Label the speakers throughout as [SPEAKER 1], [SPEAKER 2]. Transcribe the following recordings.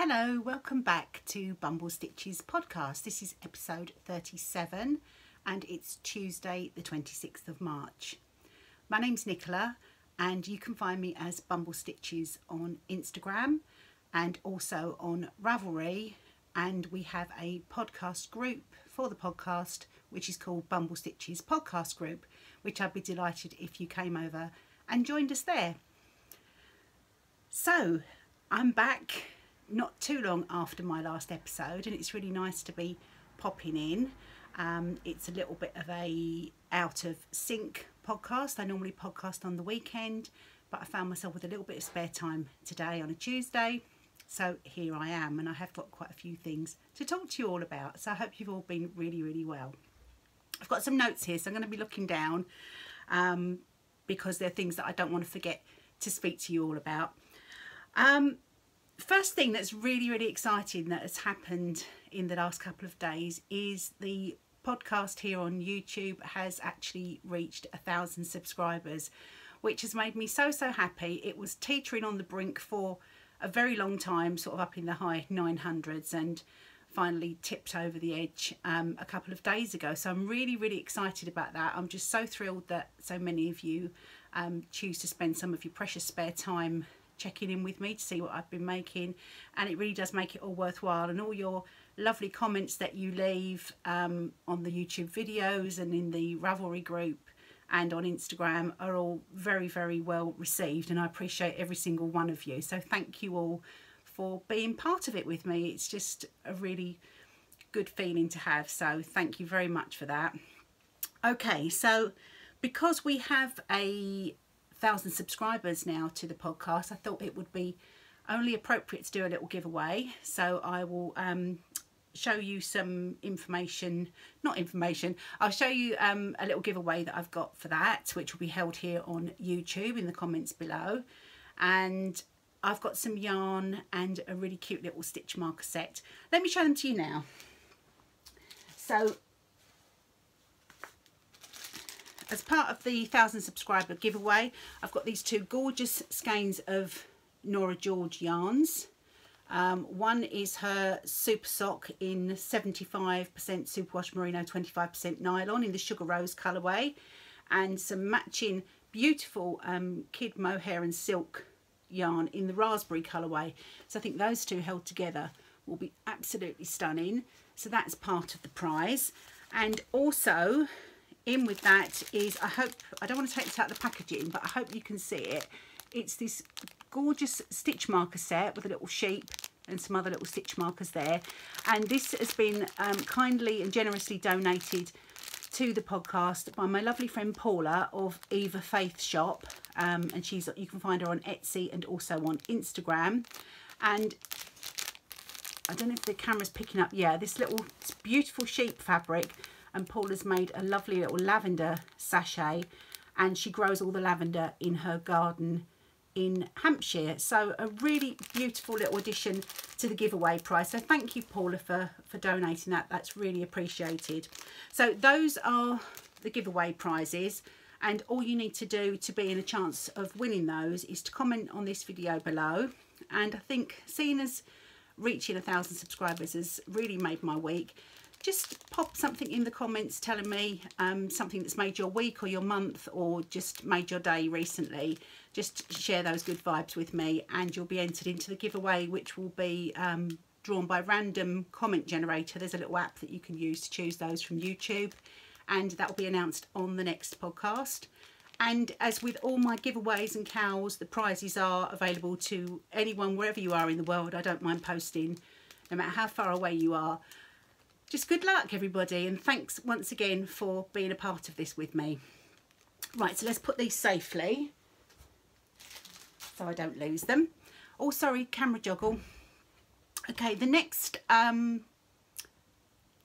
[SPEAKER 1] Hello, welcome back to Bumble Stitches podcast. This is episode 37 and it's Tuesday, the 26th of March. My name's Nicola and you can find me as Bumble Stitches on Instagram and also on Ravelry. And we have a podcast group for the podcast, which is called Bumble Stitches Podcast Group, which I'd be delighted if you came over and joined us there. So, I'm back not too long after my last episode, and it's really nice to be popping in. Um, it's a little bit of a out of sync podcast. I normally podcast on the weekend, but I found myself with a little bit of spare time today on a Tuesday. So here I am, and I have got quite a few things to talk to you all about. So I hope you've all been really, really well. I've got some notes here, so I'm going to be looking down um, because there are things that I don't want to forget to speak to you all about. Um, first thing that's really, really exciting that has happened in the last couple of days is the podcast here on YouTube has actually reached a thousand subscribers, which has made me so, so happy. It was teetering on the brink for a very long time, sort of up in the high 900s and finally tipped over the edge um, a couple of days ago. So I'm really, really excited about that. I'm just so thrilled that so many of you um, choose to spend some of your precious spare time checking in with me to see what I've been making. And it really does make it all worthwhile. And all your lovely comments that you leave um, on the YouTube videos and in the Ravelry group and on Instagram are all very very well received. And I appreciate every single one of you. So thank you all for being part of it with me. It's just a really good feeling to have. So thank you very much for that. Okay so because we have a thousand subscribers now to the podcast, I thought it would be only appropriate to do a little giveaway. So I will um, show you some information, not information, I'll show you um, a little giveaway that I've got for that, which will be held here on YouTube in the comments below. And I've got some yarn and a really cute little stitch marker set. Let me show them to you now. So as part of the 1000 subscriber giveaway, I've got these two gorgeous skeins of Nora George yarns. Um, one is her super sock in 75% superwash merino, 25% nylon in the sugar rose colourway and some matching beautiful um, kid mohair and silk yarn in the raspberry colourway. So I think those two held together will be absolutely stunning. So that's part of the prize. And also in with that is, I hope, I don't want to take this out of the packaging, but I hope you can see it. It's this gorgeous stitch marker set with a little sheep and some other little stitch markers there. And this has been um, kindly and generously donated to the podcast by my lovely friend Paula of Eva Faith Shop. Um, and she's you can find her on Etsy and also on Instagram. And I don't know if the camera's picking up. Yeah, this little beautiful sheep fabric and Paula's made a lovely little lavender sachet and she grows all the lavender in her garden in Hampshire. So a really beautiful little addition to the giveaway prize. So thank you, Paula, for, for donating that. That's really appreciated. So those are the giveaway prizes. And all you need to do to be in a chance of winning those is to comment on this video below. And I think seeing as reaching a thousand subscribers has really made my week just pop something in the comments telling me um, something that's made your week or your month or just made your day recently. Just share those good vibes with me and you'll be entered into the giveaway which will be um, drawn by random comment generator. There's a little app that you can use to choose those from YouTube and that will be announced on the next podcast. And as with all my giveaways and KALs, the prizes are available to anyone wherever you are in the world. I don't mind posting no matter how far away you are just good luck everybody and thanks once again for being a part of this with me. Right, so let's put these safely so I don't lose them. Oh, sorry, camera joggle. Okay, the next um,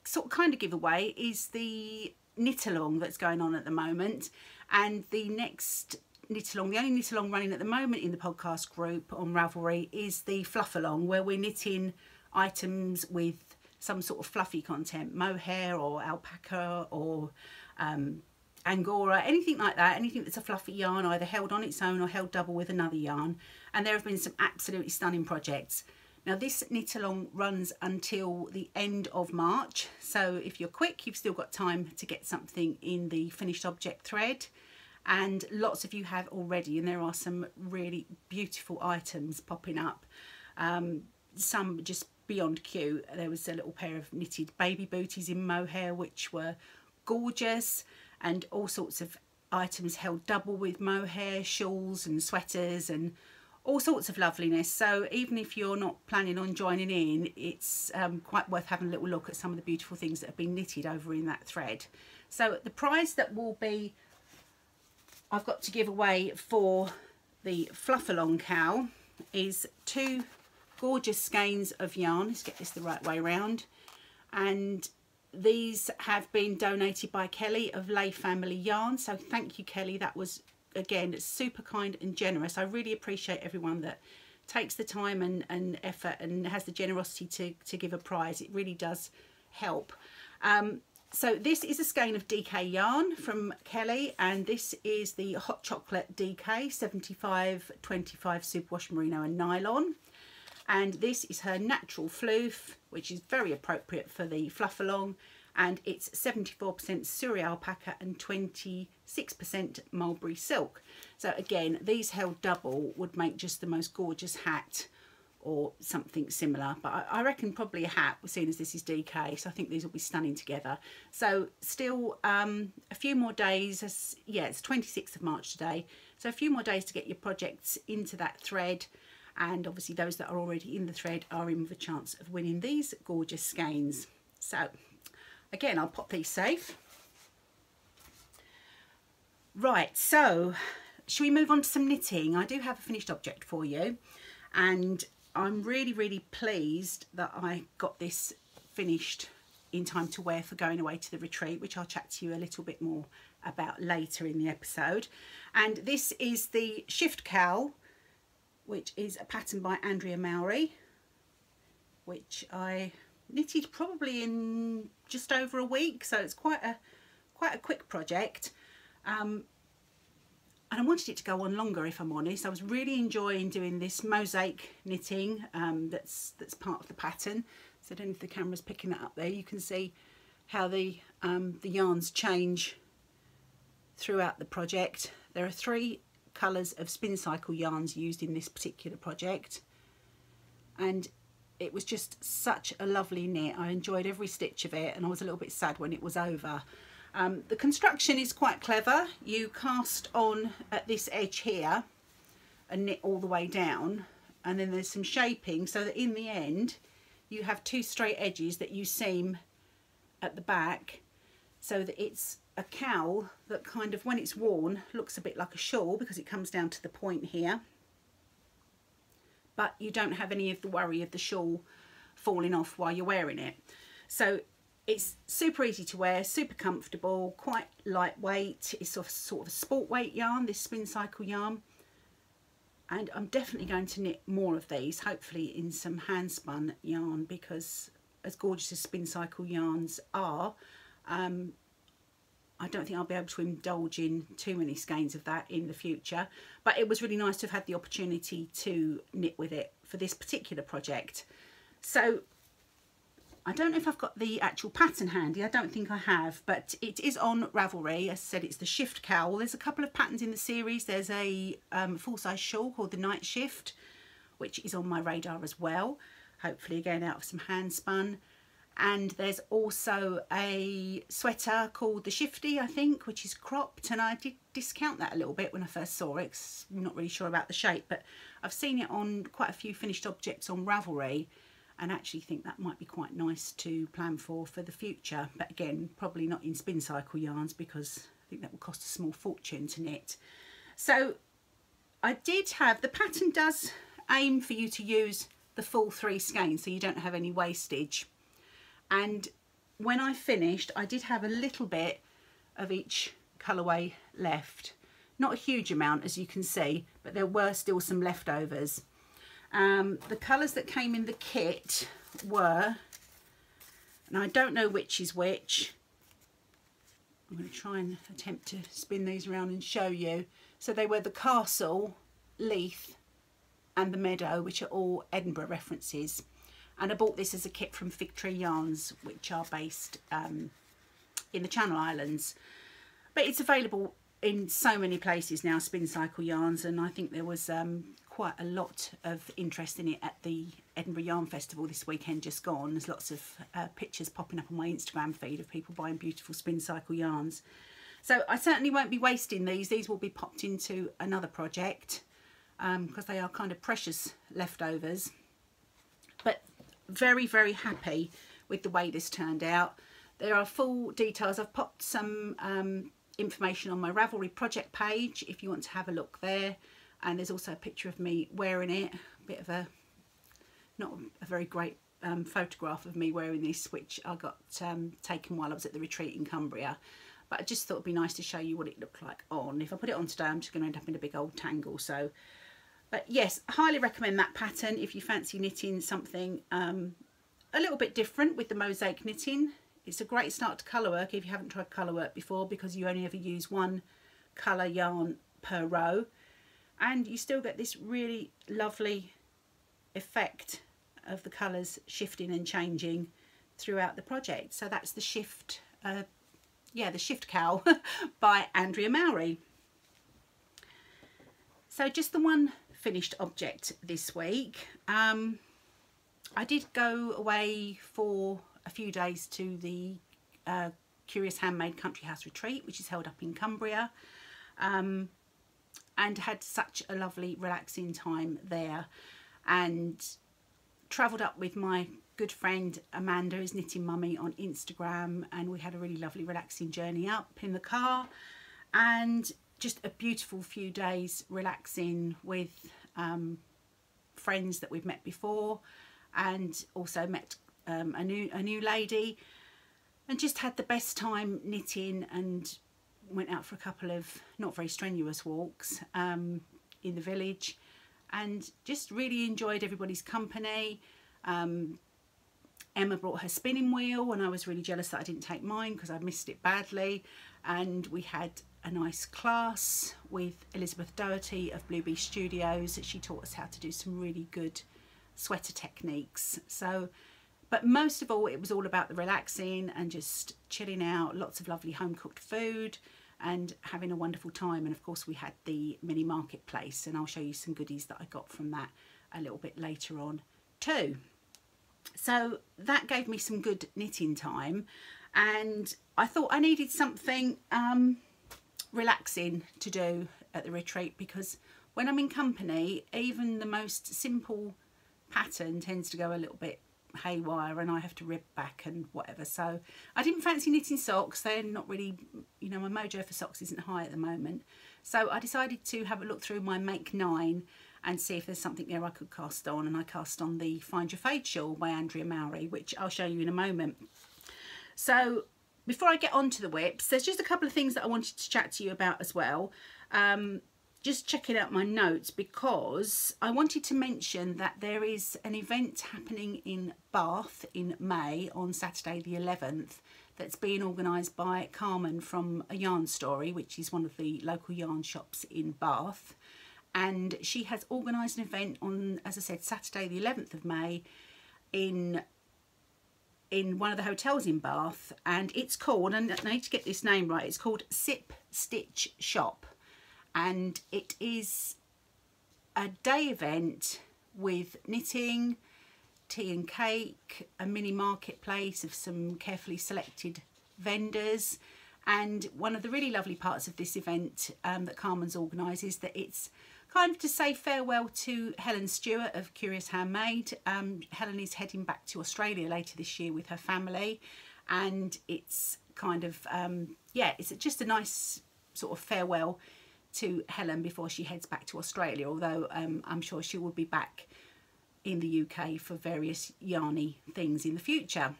[SPEAKER 1] sort of kind of giveaway is the knit along that's going on at the moment. And the next knit along, the only knit along running at the moment in the podcast group on Ravelry is the fluff along where we're knitting items with some sort of fluffy content, mohair or alpaca or um, angora, anything like that, anything that's a fluffy yarn, either held on its own or held double with another yarn. And there have been some absolutely stunning projects Now this knit along runs until the end of March. So if you're quick, you've still got time to get something in the finished object thread. And lots of you have already, and there are some really beautiful items popping up. Um, some just beyond cute. There was a little pair of knitted baby booties in mohair, which were gorgeous, and all sorts of items held double with mohair, shawls and sweaters and all sorts of loveliness. So even if you're not planning on joining in, it's um, quite worth having a little look at some of the beautiful things that have been knitted over in that thread. So the prize that will be, I've got to give away for the Fluff Along cowl is two gorgeous skeins of yarn. Let's get this the right way around. And these have been donated by Kelly of Lay Family Yarn. So thank you, Kelly. That was again, super kind and generous. I really appreciate everyone that takes the time and, and effort and has the generosity to, to give a prize. It really does help. Um, so this is a skein of DK yarn from Kelly and this is the Hot Chocolate DK 7525 Superwash Merino and Nylon. And this is her natural floof, which is very appropriate for the fluff along and it's 74% Suri alpaca and 26% mulberry silk. So again, these held double would make just the most gorgeous hat or something similar. But I, reckon probably a hat seeing as this is DK so I think these will be stunning together. So still um, a few more days yeah it's 26th of March today. So a few more days to get your projects into that thread and obviously those that are already in the thread are in with a chance of winning these gorgeous skeins so Again, I'll pop these safe. Right, so should we move on to some knitting? I do have a finished object for you and I'm really, really pleased that I got this finished in time to wear for going away to the retreat, which I'll chat to you a little bit more about later in the episode. And this is the Shift Cowl, which is a pattern by Andrea Mowry, which I knitted probably in just over a week so it's quite a quite a quick project. Um, and I wanted it to go on longer if I'm honest. I was really enjoying doing this mosaic knitting um, that's that's part of the pattern. So I don't know if the camera's picking that up there. You can see how the um, the yarns change throughout the project. There are three colours of spin cycle yarns used in this particular project and it was just such a lovely knit. I enjoyed every stitch of it and I was a little bit sad when it was over. Um, the construction is quite clever. You cast on at this edge here and knit all the way down and then there's some shaping so that in the end you have two straight edges that you seam at the back so that it's a cowl that kind of when it's worn looks a bit like a shawl because it comes down to the point here but you don't have any of the worry of the shawl falling off while you're wearing it. So it's super easy to wear, super comfortable, quite lightweight. It's sort of, sort of a sport weight yarn, this spin cycle yarn. And I'm definitely going to knit more of these, hopefully in some hand spun yarn because as gorgeous as spin cycle yarns are, um, I don't think I'll be able to indulge in too many skeins of that in the future but it was really nice to have had the opportunity to knit with it for this particular project. So I don't know if I've got the actual pattern handy I don't think I have but it is on Ravelry. As I said it's the shift cowl. There's a couple of patterns in the series. There's a um, full-size shawl called the night shift which is on my radar as well. Hopefully again out of some hand spun and there's also a sweater called the Shifty I think which is cropped and I did discount that a little bit when I first saw it I'm not really sure about the shape but I've seen it on quite a few finished objects on Ravelry and actually think that might be quite nice to plan for for the future. But again probably not in spin cycle yarns because I think that will cost a small fortune to knit. So I did have the pattern does aim for you to use the full three skeins so you don't have any wastage and when I finished I did have a little bit of each colourway left. Not a huge amount as you can see but there were still some leftovers. Um, the colours that came in the kit were and I don't know which is which. I'm going to try and attempt to spin these around and show you. So they were the castle leith and the Meadow, which are all Edinburgh references. And I bought this as a kit from Fig Tree Yarns, which are based um, in the Channel Islands. But it's available in so many places now, Spin Cycle Yarns, and I think there was um, quite a lot of interest in it at the Edinburgh Yarn Festival this weekend just gone. There's lots of uh, pictures popping up on my Instagram feed of people buying beautiful Spin Cycle yarns. So I certainly won't be wasting these. These will be popped into another project because um, they are kind of precious leftovers. Very, very happy with the way this turned out. There are full details. I've popped some um, information on my Ravelry project page if you want to have a look there. And there's also a picture of me wearing it. A bit of a, not a very great um, photograph of me wearing this, which I got um, taken while I was at the retreat in Cumbria. But I just thought it'd be nice to show you what it looked like on. If I put it on today, I'm just going to end up in a big old tangle. So, but yes, highly recommend that pattern if you fancy knitting something um, a little bit different with the mosaic knitting. It's a great start to colour work if you haven't tried colour work before because you only ever use one colour yarn per row and you still get this really lovely effect of the colours shifting and changing throughout the project. So that's the shift, uh, yeah, the shift cowl by Andrea Mowry. So just the one finished object this week. Um, I did go away for a few days to the uh, Curious Handmade Country House Retreat, which is held up in Cumbria, um, and had such a lovely, relaxing time there. And travelled up with my good friend Amanda, who's Knitting Mummy on Instagram, and we had a really lovely, relaxing journey up in the car. And just a beautiful few days relaxing with um, friends that we've met before and also met um, a new a new lady and just had the best time knitting and went out for a couple of not very strenuous walks um, in the village and just really enjoyed everybody's company. Um, Emma brought her spinning wheel and I was really jealous that I didn't take mine because I missed it badly and we had a nice class with Elizabeth Doherty of Blue Bee Studios. She taught us how to do some really good sweater techniques. So but most of all, it was all about the relaxing and just chilling out, lots of lovely home cooked food and having a wonderful time. And of course, we had the mini marketplace, and I'll show you some goodies that I got from that a little bit later on too. So that gave me some good knitting time, and I thought I needed something um, relaxing to do at the retreat because when I'm in company, even the most simple pattern tends to go a little bit haywire and I have to rib back and whatever. So I didn't fancy knitting socks. They're not really, you know, my mojo for socks isn't high at the moment. So I decided to have a look through my Make 9 and see if there's something there I could cast on. And I cast on the Find Your Fade shawl by Andrea Mowry, which I'll show you in a moment. So before I get on to the WIPs, there's just a couple of things that I wanted to chat to you about as well. Um, just checking out my notes because I wanted to mention that there is an event happening in Bath in May on Saturday the 11th that's being organised by Carmen from A Yarn Story which is one of the local yarn shops in Bath and she has organised an event on as I said Saturday the 11th of May in in one of the hotels in Bath and it's called and I need to get this name right it's called Sip Stitch Shop. And it is a day event with knitting, tea and cake, a mini marketplace of some carefully selected vendors. And one of the really lovely parts of this event um, that Carmen's organised is that it's kind of to say farewell to Helen Stewart of Curious Handmade. Um, Helen is heading back to Australia later this year with her family and it's kind of, um, yeah, it's just a nice sort of farewell to Helen before she heads back to Australia, although um, I'm sure she will be back in the UK for various yarny things in the future.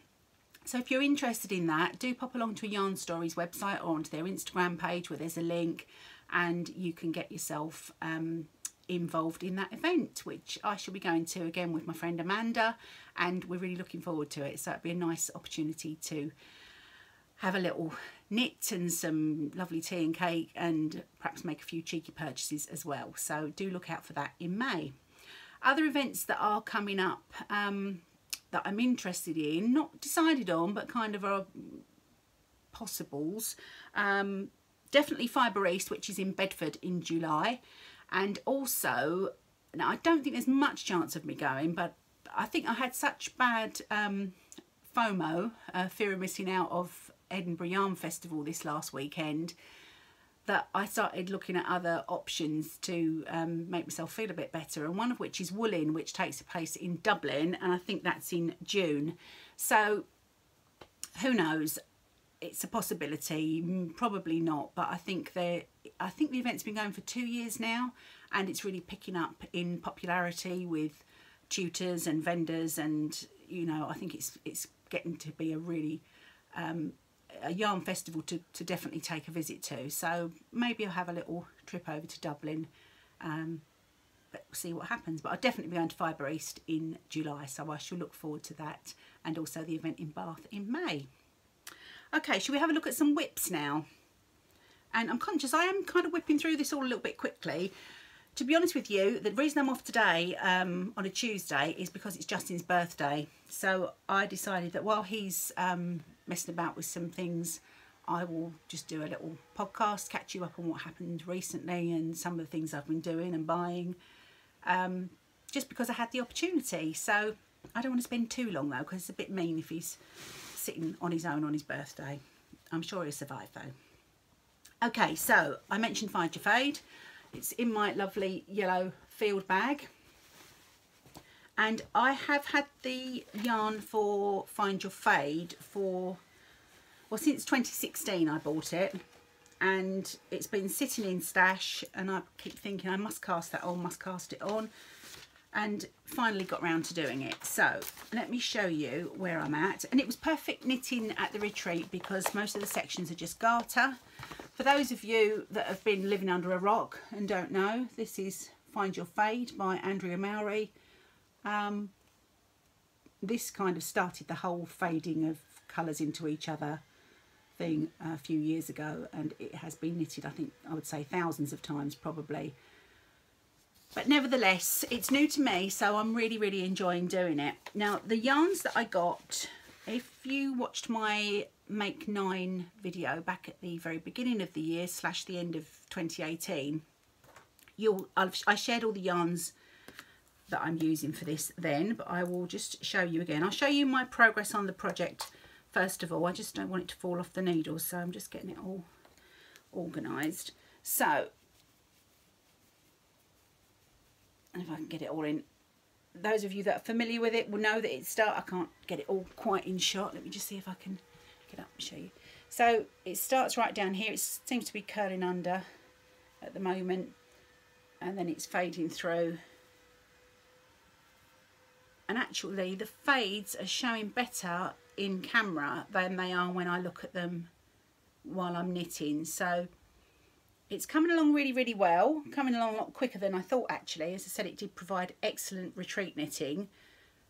[SPEAKER 1] So if you're interested in that, do pop along to Yarn Stories website or onto their Instagram page where there's a link and you can get yourself um, involved in that event, which I shall be going to again with my friend Amanda and we're really looking forward to it. So it'd be a nice opportunity to have a little knit and some lovely tea and cake and perhaps make a few cheeky purchases as well. So do look out for that in May. Other events that are coming up um, that I'm interested in, not decided on, but kind of are possibles. Um, definitely Fibre East, which is in Bedford in July. And also, now I don't think there's much chance of me going, but I think I had such bad um, FOMO, uh, fear of missing out of Edinburgh Yarn Festival this last weekend, that I started looking at other options to um, make myself feel a bit better. And one of which is Woollinn which takes place in Dublin and I think that's in June. So who knows it's a possibility probably not but I think I think the event's been going for two years now and it's really picking up in popularity with tutors and vendors and you know I think it's it's getting to be a really um, a yarn festival to, to definitely take a visit to. So maybe I'll have a little trip over to Dublin. Um, but see what happens. But I'll definitely be going to Fibre East in July, so I shall look forward to that. And also the event in Bath in May. Okay, shall we have a look at some WIPs now? And I'm conscious I am kind of whipping through this all a little bit quickly. To be honest with you, the reason I'm off today um, on a Tuesday is because it's Justin's birthday. So I decided that while he's um, messing about with some things, I will just do a little podcast, catch you up on what happened recently and some of the things I've been doing and buying, um, just because I had the opportunity. So I don't want to spend too long though, because it's a bit mean if he's sitting on his own on his birthday. I'm sure he'll survive though. Okay, so I mentioned Find Your Fade. It's in my lovely yellow field bag and I have had the yarn for Find Your Fade for well since 2016 I bought it and it's been sitting in stash and I keep thinking I must cast that on must cast it on and finally got round to doing it. So let me show you where I'm at. And it was perfect knitting at the retreat because most of the sections are just garter. For those of you that have been living under a rock and don't know this is Find Your Fade by Andrea Mowry um, this kind of started the whole fading of colours into each other thing a few years ago and it has been knitted I think I would say thousands of times probably but nevertheless it's new to me so I'm really really enjoying doing it now the yarns that I got if you watched my make nine video back at the very beginning of the year slash the end of 2018 you'll I've, I shared all the yarns that I'm using for this then, but I will just show you again. I'll show you my progress on the project first of all. I just don't want it to fall off the needle, so I'm just getting it all organised. So, if I can get it all in. Those of you that are familiar with it will know that it start. I can't get it all quite in shot. Let me just see if I can get up and show you. So it starts right down here. It seems to be curling under at the moment, and then it's fading through and actually the fades are showing better in camera than they are when I look at them while I'm knitting so it's coming along really really well. Coming along a lot quicker than I thought actually. As I said it did provide excellent retreat knitting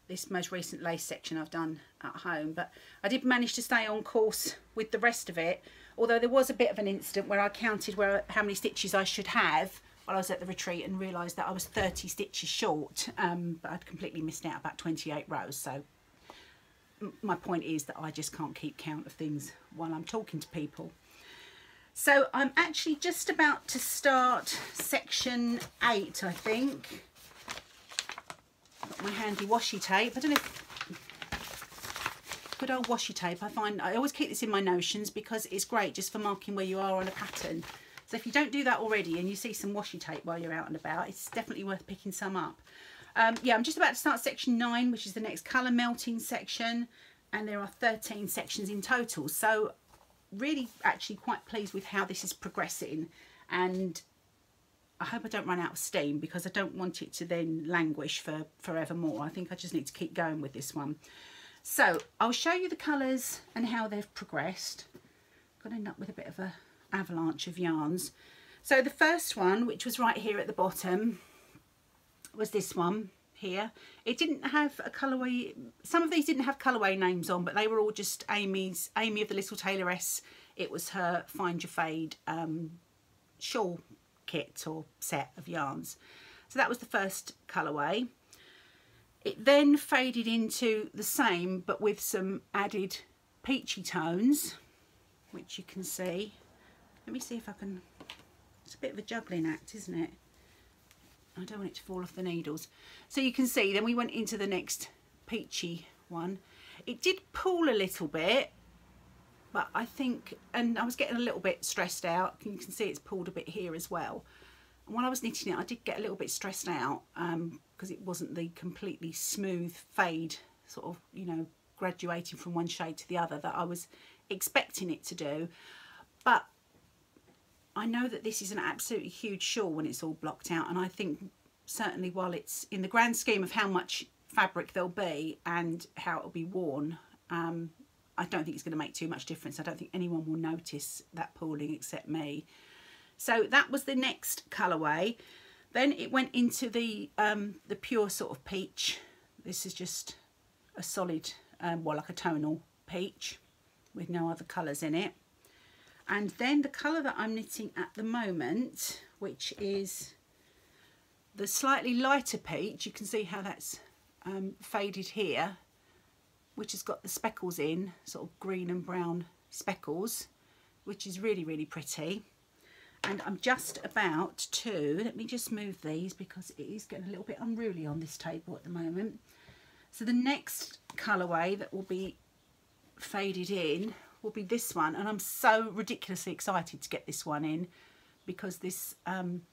[SPEAKER 1] this most recent lace section I've done at home. But I did manage to stay on course with the rest of it although there was a bit of an incident where I counted where how many stitches I should have while I was at the retreat and realised that I was 30 stitches short. Um, but I'd completely missed out about 28 rows. So my point is that I just can't keep count of things while I'm talking to people. So I'm actually just about to start section 8 I think. Got my handy washi tape. I don't know if good old washi tape I find I always keep this in my notions because it's great just for marking where you are on a pattern so if you don't do that already and you see some washi tape while you're out and about, it's definitely worth picking some up. Um, yeah, I'm just about to start section 9, which is the next colour melting section. And there are 13 sections in total. So really actually quite pleased with how this is progressing. And I hope I don't run out of steam because I don't want it to then languish for forevermore. I think I just need to keep going with this one. So I'll show you the colours and how they've progressed. Got to end up with a bit of a avalanche of yarns. So the first one, which was right here at the bottom, was this one here. It didn't have a colourway, some of these didn't have colourway names on, but they were all just Amy's, Amy of the Little Tailoress. It was her Find Your Fade um, shawl kit or set of yarns. So that was the first colourway. It then faded into the same but with some added peachy tones which you can see. Let me see if I can, it's a bit of a juggling act isn't it? I don't want it to fall off the needles. So you can see then we went into the next peachy one. It did pull a little bit but I think, and I was getting a little bit stressed out. You can see it's pulled a bit here as well. And while I was knitting it, I did get a little bit stressed out because um, it wasn't the completely smooth fade, sort of, you know, graduating from one shade to the other that I was expecting it to do. But I know that this is an absolutely huge shawl when it's all blocked out. And I think certainly while it's in the grand scheme of how much fabric there'll be and how it'll be worn, um, I don't think it's going to make too much difference. I don't think anyone will notice that pooling except me. So that was the next colourway. Then it went into the um, the pure sort of peach. This is just a solid, um, well, like a tonal peach with no other colours in it. And then the colour that I'm knitting at the moment, which is the slightly lighter peach, you can see how that's um, faded here which has got the speckles in, sort of green and brown speckles, which is really, really pretty. And I'm just about to, let me just move these because it is getting a little bit unruly on this table at the moment. So the next colourway that will be faded in will be this one. And I'm so ridiculously excited to get this one in because this um,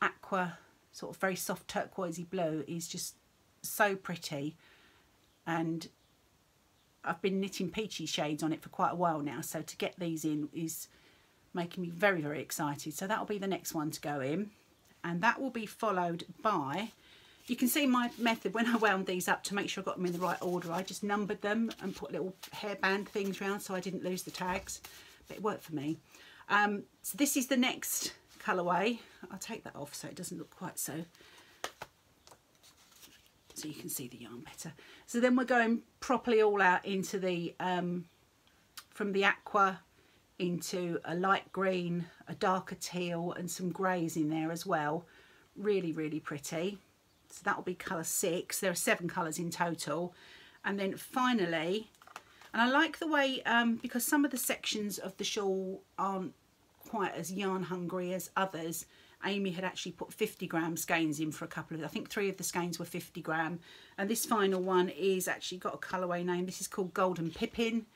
[SPEAKER 1] aqua sort of very soft turquoisey blue is just so pretty and I've been knitting peachy shades on it for quite a while now so to get these in is making me very very excited so that'll be the next one to go in and that will be followed by you can see my method when I wound these up to make sure I got them in the right order I just numbered them and put little hairband things around so I didn't lose the tags but it worked for me um, so this is the next colourway I'll take that off so it doesn't look quite so so you can see the yarn better. So then we're going properly all out into the, um, from the aqua into a light green, a darker teal and some greys in there as well. Really, really pretty. So that will be colour six. There are seven colours in total. And then finally, and I like the way, um, because some of the sections of the shawl aren't quite as yarn hungry as others, Amy had actually put 50 gram skeins in for a couple of, I think three of the skeins were 50 gram. And this final one is actually got a colourway name. This is called Golden Pippin.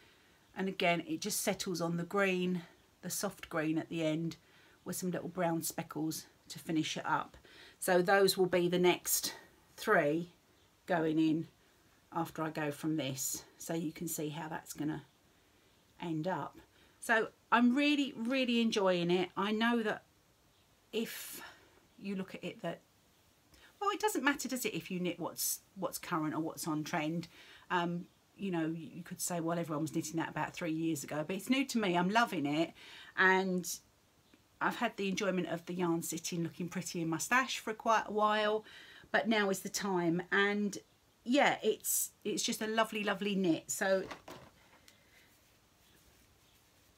[SPEAKER 1] And again, it just settles on the green, the soft green at the end with some little brown speckles to finish it up. So those will be the next three going in after I go from this. So you can see how that's going to end up. So I'm really, really enjoying it. I know that if you look at it that well it doesn't matter does it if you knit what's what's current or what's on trend um, you know you could say well everyone was knitting that about three years ago but it's new to me I'm loving it and I've had the enjoyment of the yarn sitting looking pretty in my stash for quite a while but now is the time. And yeah it's it's just a lovely lovely knit. So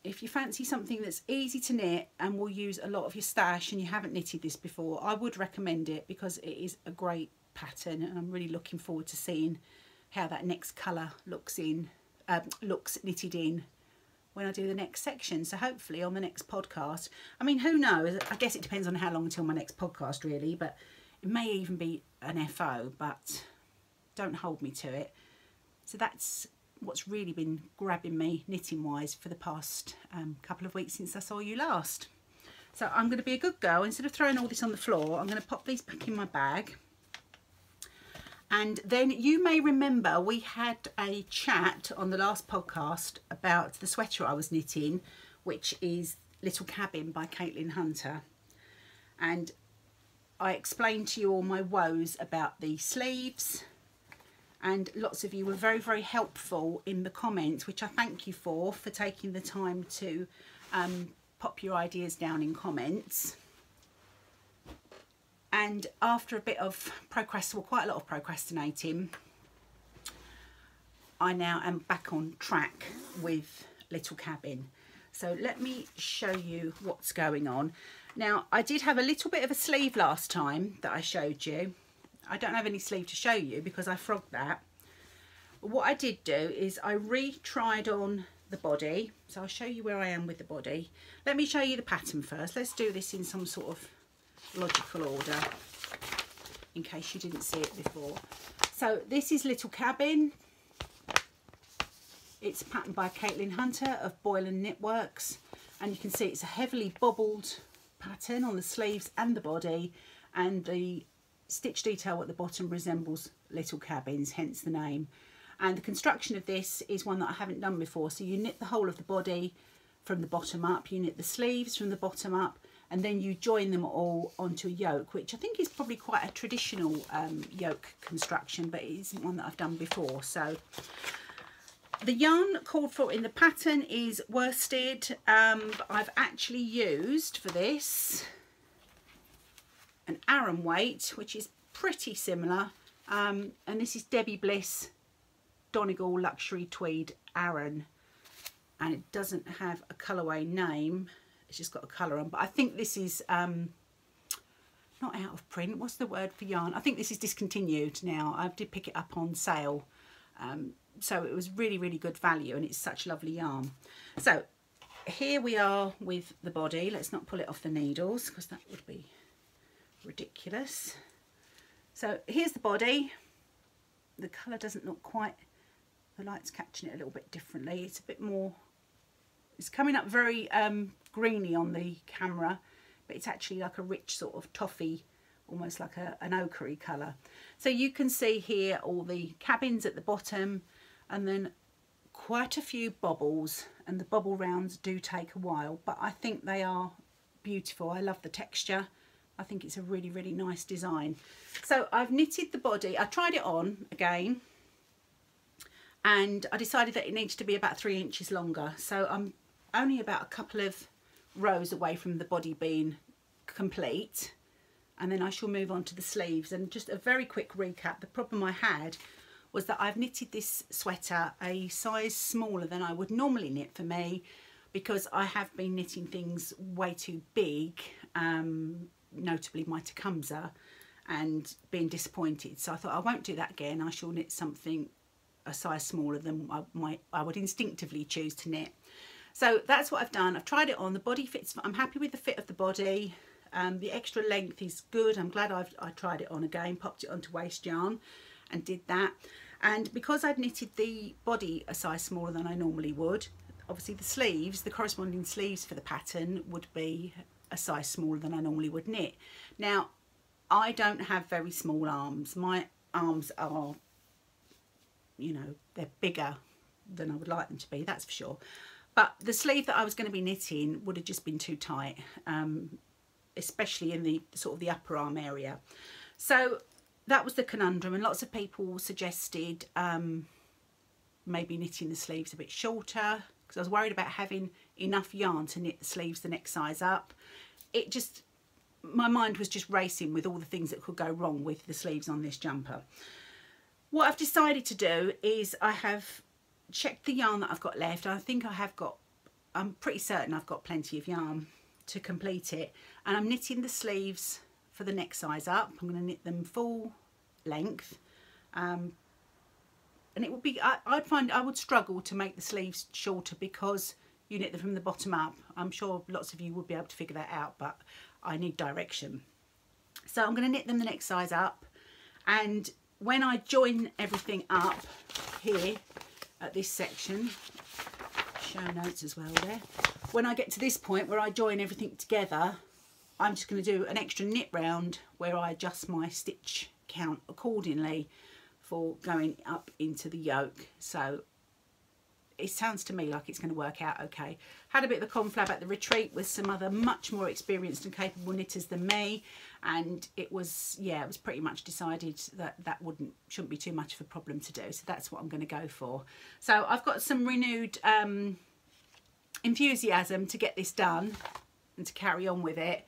[SPEAKER 1] if you fancy something that's easy to knit and will use a lot of your stash and you haven't knitted this before, I would recommend it because it is a great pattern and I'm really looking forward to seeing how that next colour looks in, um, looks knitted in when I do the next section. So hopefully on the next podcast, I mean, who knows? I guess it depends on how long until my next podcast really, but it may even be an FO, but don't hold me to it. So that's what's really been grabbing me knitting wise for the past um, couple of weeks since I saw you last. So I'm going to be a good girl. Instead of throwing all this on the floor, I'm going to pop these back in my bag. And then you may remember we had a chat on the last podcast about the sweater I was knitting, which is Little Cabin by Caitlin Hunter. And I explained to you all my woes about the sleeves, and lots of you were very very helpful in the comments which I thank you for for taking the time to um, pop your ideas down in comments and after a bit of procrast well quite a lot of procrastinating I now am back on track with Little Cabin so let me show you what's going on now I did have a little bit of a sleeve last time that I showed you I don't have any sleeve to show you because I frogged that. What I did do is I re-tried on the body. So I'll show you where I am with the body. Let me show you the pattern first. Let's do this in some sort of logical order in case you didn't see it before. So this is Little Cabin. It's patterned by Caitlin Hunter of Boyland Knitworks and you can see it's a heavily bobbled pattern on the sleeves and the body and the stitch detail at the bottom resembles little cabins hence the name and the construction of this is one that I haven't done before so you knit the whole of the body from the bottom up you knit the sleeves from the bottom up and then you join them all onto a yoke which I think is probably quite a traditional um, yoke construction but it isn't one that I've done before so the yarn called for in the pattern is worsted. Um, I've actually used for this an Aran weight, which is pretty similar. Um, and this is Debbie Bliss Donegal Luxury Tweed Aran. And it doesn't have a colourway name. It's just got a colour on. But I think this is um, not out of print. What's the word for yarn? I think this is discontinued now. I did pick it up on sale. Um, so it was really really good value and it's such lovely yarn so here we are with the body let's not pull it off the needles because that would be ridiculous so here's the body the colour doesn't look quite the light's catching it a little bit differently it's a bit more it's coming up very um, greeny on the camera but it's actually like a rich sort of toffee almost like a, an ochre colour. So you can see here all the cabins at the bottom and then quite a few bobbles and the bobble rounds do take a while but I think they are beautiful. I love the texture. I think it's a really really nice design. So I've knitted the body. I tried it on again and I decided that it needs to be about three inches longer. So I'm only about a couple of rows away from the body being complete and then I shall move on to the sleeves and just a very quick recap the problem I had was that I've knitted this sweater a size smaller than I would normally knit for me because I have been knitting things way too big, um, notably my Tecumseh, and being disappointed. So I thought I won't do that again. I shall knit something a size smaller than I, I would instinctively choose to knit. So that's what I've done. I've tried it on. The body fits. I'm happy with the fit of the body. Um, the extra length is good. I'm glad I've I tried it on again, popped it onto waste yarn and did that and because I'd knitted the body a size smaller than I normally would obviously the sleeves the corresponding sleeves for the pattern would be a size smaller than I normally would knit now I don't have very small arms my arms are you know they're bigger than I would like them to be that's for sure but the sleeve that I was going to be knitting would have just been too tight um, especially in the sort of the upper arm area so that was the conundrum and lots of people suggested um, maybe knitting the sleeves a bit shorter because I was worried about having enough yarn to knit the sleeves the next size up. It just, my mind was just racing with all the things that could go wrong with the sleeves on this jumper. What I've decided to do is I have checked the yarn that I've got left. I think I have got, I'm pretty certain I've got plenty of yarn to complete it. And I'm knitting the sleeves for the next size up. I'm going to knit them full length. Um, and it would be, I, I'd find I would struggle to make the sleeves shorter because you knit them from the bottom up. I'm sure lots of you would be able to figure that out, but I need direction. So I'm going to knit them the next size up. And when I join everything up here at this section, show notes as well there. When I get to this point where I join everything together, I'm just going to do an extra knit round where I adjust my stitch count accordingly for going up into the yoke. So it sounds to me like it's going to work out okay. Had a bit of a conflab at the retreat with some other much more experienced and capable knitters than me and it was yeah it was pretty much decided that that wouldn't shouldn't be too much of a problem to do. So that's what I'm going to go for. So I've got some renewed um, enthusiasm to get this done and to carry on with it.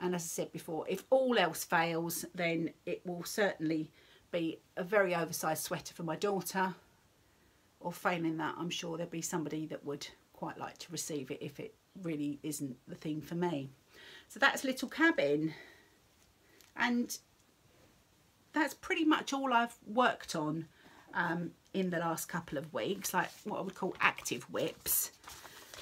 [SPEAKER 1] And as I said before if all else fails then it will certainly be a very oversized sweater for my daughter. Or failing that I'm sure there'll be somebody that would quite like to receive it if it really isn't the thing for me. So that's Little Cabin and that's pretty much all I've worked on um, in the last couple of weeks, like what I would call active WIPs.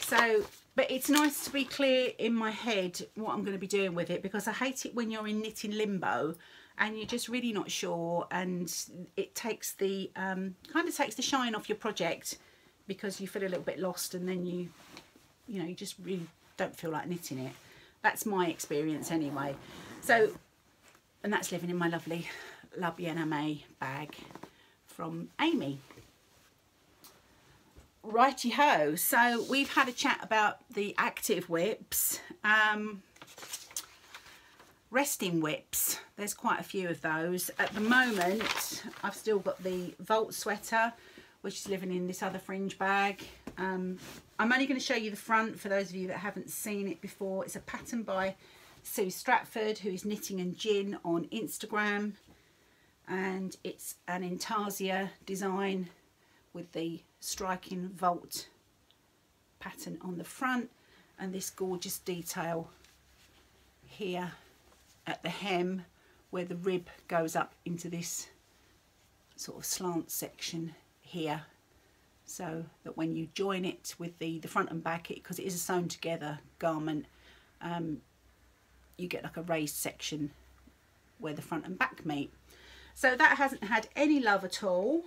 [SPEAKER 1] So, but it's nice to be clear in my head what I'm going to be doing with it because I hate it when you're in knitting limbo and you're just really not sure and it takes the, um, kind of takes the shine off your project because you feel a little bit lost and then you, you know, you just really don't feel like knitting it. That's my experience anyway. So, and that's living in my lovely La Bien bag from Amy. Righty ho, so we've had a chat about the active WIPs. Um, resting WIPs, there's quite a few of those. At the moment, I've still got the Volt sweater, which is living in this other fringe bag. Um, I'm only going to show you the front for those of you that haven't seen it before. It's a pattern by Sue Stratford, who is Knitting and Gin on Instagram. And it's an Intarsia design with the striking vault pattern on the front and this gorgeous detail here at the hem where the rib goes up into this sort of slant section here so that when you join it with the the front and back it because it is a sewn together garment um, you get like a raised section where the front and back meet. So that hasn't had any love at all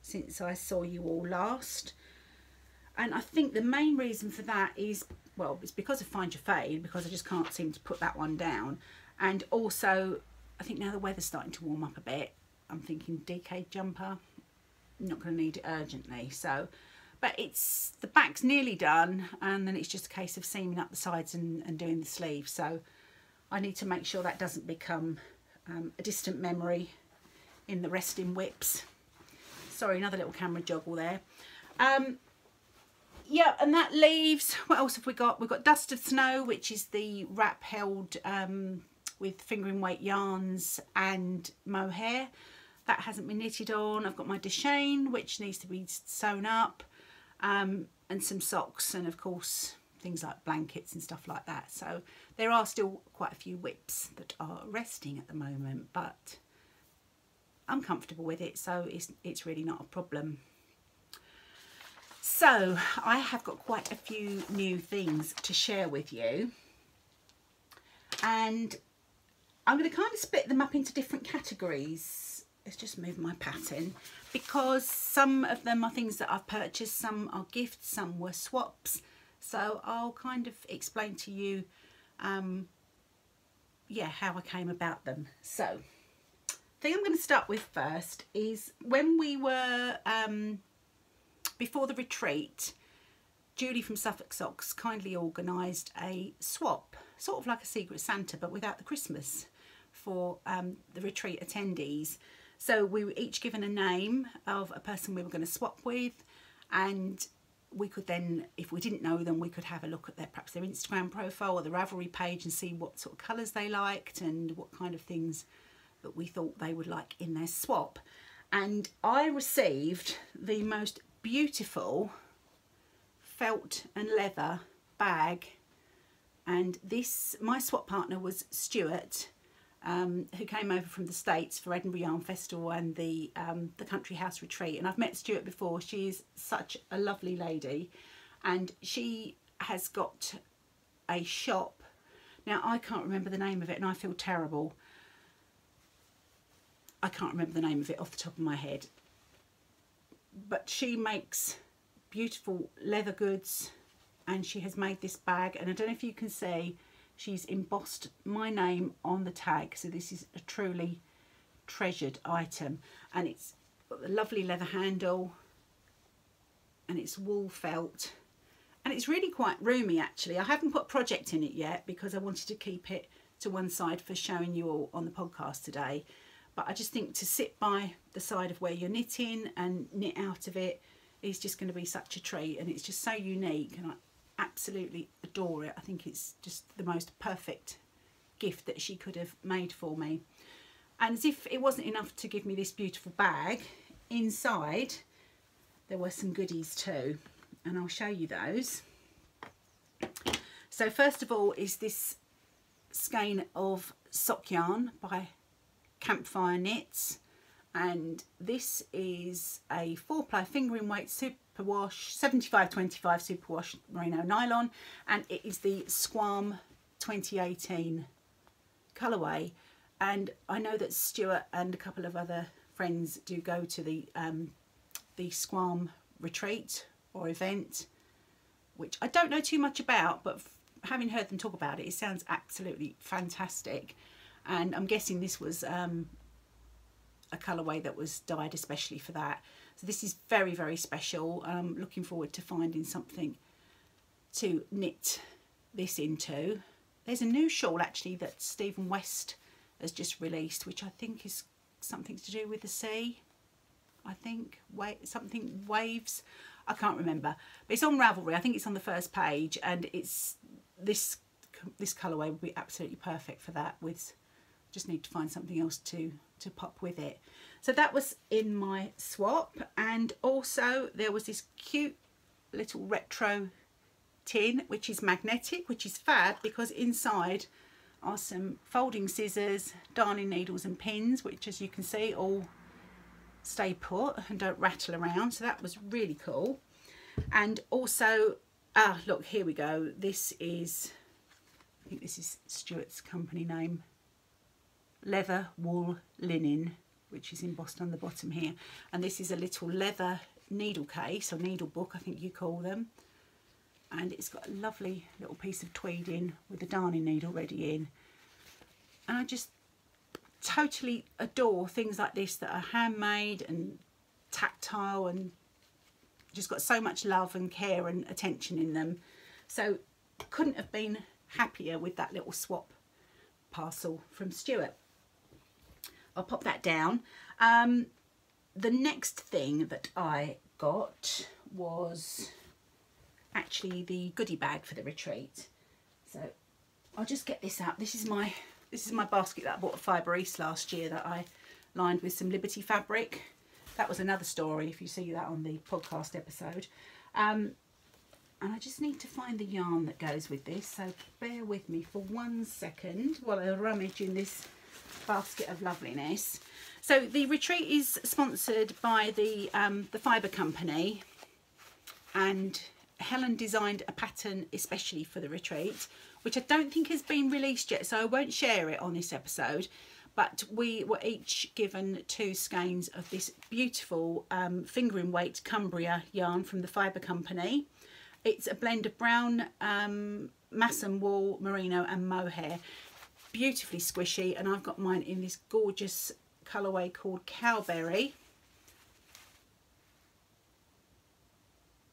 [SPEAKER 1] since I saw you all last. And I think the main reason for that is well it's because of Find Your Fade because I just can't seem to put that one down. And also I think now the weather's starting to warm up a bit I'm thinking DK jumper I'm not going to need it urgently so. But it's the back's nearly done and then it's just a case of seaming up the sides and, and doing the sleeve so I need to make sure that doesn't become um, a distant memory in the resting WIPs. Sorry another little camera joggle there. Um, yeah and that leaves what else have we got? We've got dust of snow which is the wrap held um, with fingering weight yarns and mohair. That hasn't been knitted on. I've got my Deshane, which needs to be sewn up, um, and some socks, and of course things like blankets and stuff like that. So there are still quite a few WIPs that are resting at the moment, but I'm comfortable with it, so it's, it's really not a problem. So I have got quite a few new things to share with you. And I'm going to kind of split them up into different categories let's just move my pattern because some of them are things that I've purchased some are gifts some were swaps so I'll kind of explain to you um, yeah how I came about them. So thing I'm going to start with first is when we were um, before the retreat Julie from Suffolk Socks kindly organised a swap sort of like a secret Santa but without the Christmas for um, the retreat attendees. So we were each given a name of a person we were going to swap with and we could then, if we didn't know them, we could have a look at their perhaps their Instagram profile or the Ravelry page and see what sort of colours they liked and what kind of things that we thought they would like in their swap. And I received the most beautiful felt and leather bag and this, my swap partner was Stuart um, who came over from the States for Edinburgh Yarn Festival and the, um, the Country House Retreat. And I've met Stuart before. She's such a lovely lady. And she has got a shop. Now, I can't remember the name of it and I feel terrible. I can't remember the name of it off the top of my head. But she makes beautiful leather goods and she has made this bag. And I don't know if you can see, she's embossed my name on the tag so this is a truly treasured item. And it's got the lovely leather handle and it's wool felt. And it's really quite roomy actually. I haven't put a project in it yet because I wanted to keep it to one side for showing you all on the podcast today. But I just think to sit by the side of where you're knitting and knit out of it is just going to be such a treat and it's just so unique and I absolutely adore it. I think it's just the most perfect gift that she could have made for me. And as if it wasn't enough to give me this beautiful bag, inside there were some goodies too. And I'll show you those. So first of all is this skein of sock yarn by Campfire Knits and this is a four ply fingering weight superwash 7525 superwash merino nylon and it is the Squam 2018 colorway and I know that Stuart and a couple of other friends do go to the um, the Squam retreat or event which I don't know too much about but having heard them talk about it it sounds absolutely fantastic and I'm guessing this was um, a colourway that was dyed especially for that. So this is very, very special. I'm looking forward to finding something to knit this into. There's a new shawl actually that Stephen West has just released, which I think is something to do with the sea. I think Wa something waves. I can't remember, but it's on Ravelry. I think it's on the first page, and it's this this colourway would be absolutely perfect for that. With just need to find something else to to pop with it. So that was in my swap and also there was this cute little retro tin which is magnetic which is fab because inside are some folding scissors, darning needles and pins which as you can see all stay put and don't rattle around. So that was really cool. And also ah look here we go. This is I think this is Stuart's company name. Leather wool linen which is embossed on the bottom here. And this is a little leather needle case or needle book I think you call them. And it's got a lovely little piece of tweed in with the darning needle ready in. And I just totally adore things like this that are handmade and tactile and just got so much love and care and attention in them. So couldn't have been happier with that little swap parcel from Stuart. I'll pop that down. Um, the next thing that I got was actually the goodie bag for the retreat. So I'll just get this out. This is my this is my basket that I bought at Fibre East last year that I lined with some Liberty fabric. That was another story if you see that on the podcast episode. Um, and I just need to find the yarn that goes with this so bear with me for one second while I rummage in this basket of loveliness. So the retreat is sponsored by the, um, the Fibre Company and Helen designed a pattern especially for the retreat which I don't think has been released yet so I won't share it on this episode but we were each given two skeins of this beautiful um, fingering weight Cumbria yarn from the Fibre Company. It's a blend of brown um, Masham wool, merino and mohair beautifully squishy and I've got mine in this gorgeous colourway called Cowberry.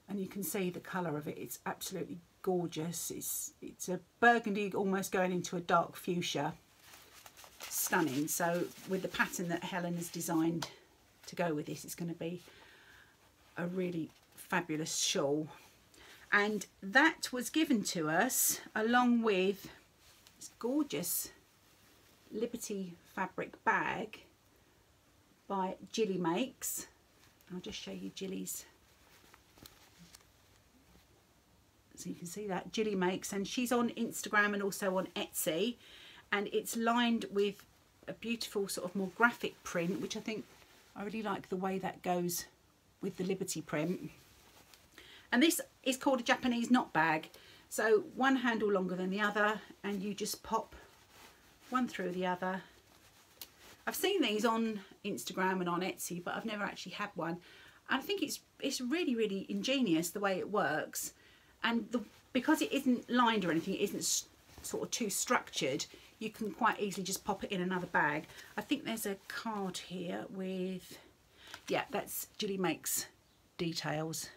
[SPEAKER 1] And you can see the colour of it. It's absolutely gorgeous. It's it's a burgundy almost going into a dark fuchsia. Stunning. So with the pattern that Helen has designed to go with this it's going to be a really fabulous shawl. And that was given to us along with this gorgeous Liberty fabric bag by Jilly Makes. I'll just show you Jilly's. So you can see that Jilly Makes and she's on Instagram and also on Etsy and it's lined with a beautiful sort of more graphic print which I think I really like the way that goes with the Liberty print. And this is called a Japanese knot bag so one handle longer than the other and you just pop one through the other. I've seen these on Instagram and on Etsy but I've never actually had one. I think it's it's really really ingenious the way it works and the, because it isn't lined or anything it isn't sort of too structured you can quite easily just pop it in another bag. I think there's a card here with yeah that's Julie makes details